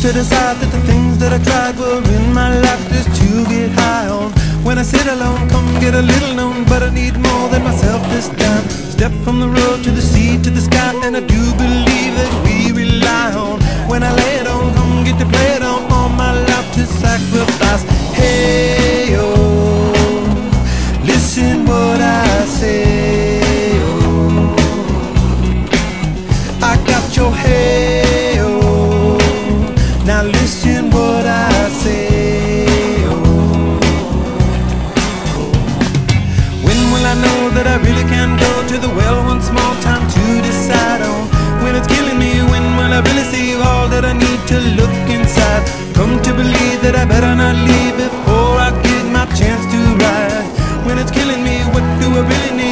to decide that the things that I tried were in my life just to get high on. When I sit alone, come get a little known, but I need more than myself this time. Step from the road to the sea to the sky, and I do When will I know that I really can go to the well time to decide on when it's killing me? When will I really see all that I need to look inside? Come to believe that I better not leave before I get my chance to ride. When it's killing me, what do I really need?